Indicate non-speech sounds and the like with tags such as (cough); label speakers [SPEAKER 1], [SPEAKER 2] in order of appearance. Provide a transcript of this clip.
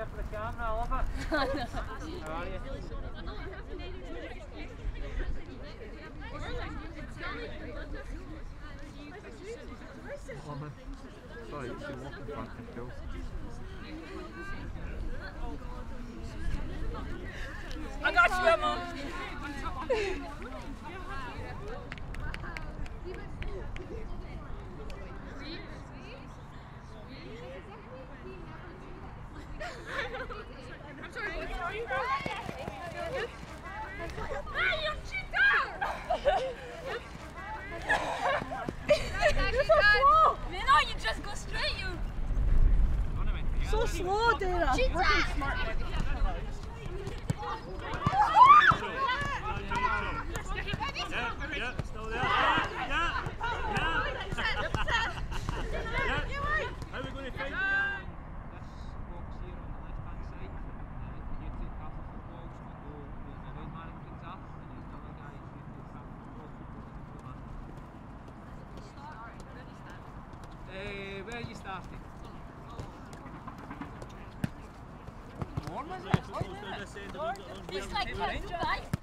[SPEAKER 1] here for the camera, I love it. (laughs) How are you?
[SPEAKER 2] Oh sorry, you should walk in front and go.
[SPEAKER 3] I got you, Emma! (laughs) so slow,
[SPEAKER 4] Dana.
[SPEAKER 1] She's smart. where you starting?
[SPEAKER 3] It's like, yeah,